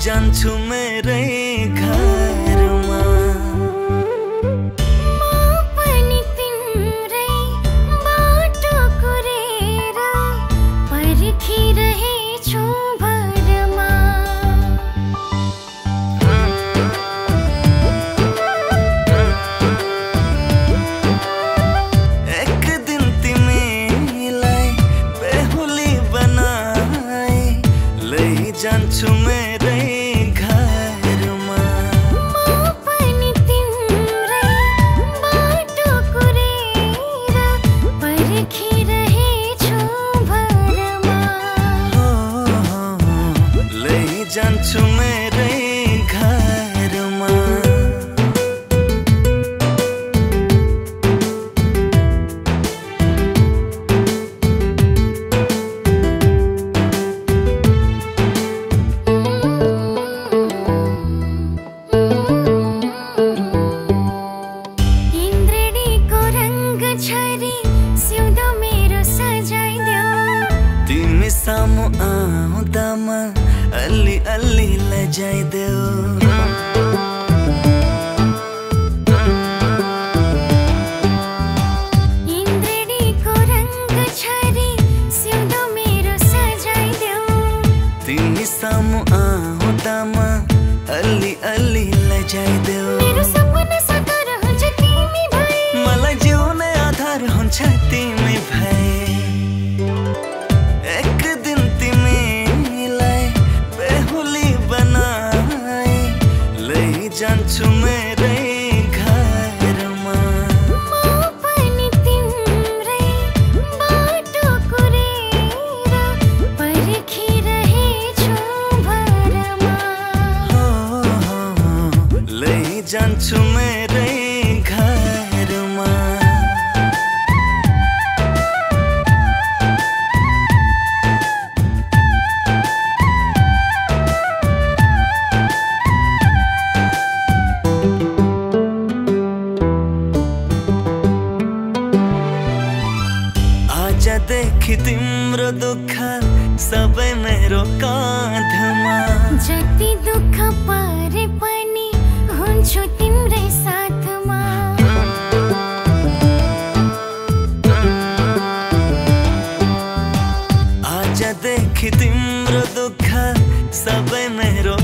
जान्छु मेरै घरमा लैजान्छु मेरै घरमा। इन्द्रेणीको रङ्ग छरी सिउँदो मेरो सजाइदेऊ तिमी सामु आउँदामा मेरो सजाइदेऊ। तिमी आउँदामा अलि अलि लजाइदेऊ। तिमी मलाई जिउने आधार हुन्छ तिमी भए लैजान्छु मेरै घरमा म पनि तिम्रै बाटो कुरेर पर्खिरहेछु भरमा हो, लैजान्छु मेरै तिम्रो दुःख सबै मेरो काँधमा। जति दुःख परे पनि हुन्छु तिम्रै साथमा। आजदेखि तिम्रो दुःख सबै मेरो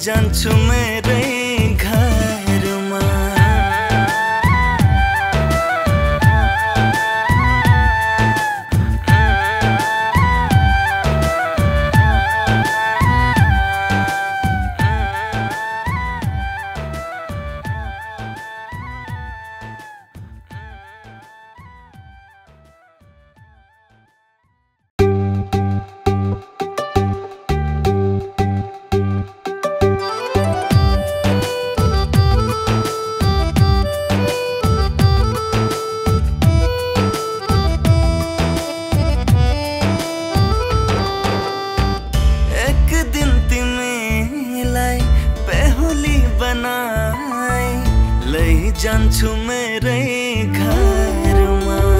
लैजान्छु मेरै लैजान्छु मेरै घरमा।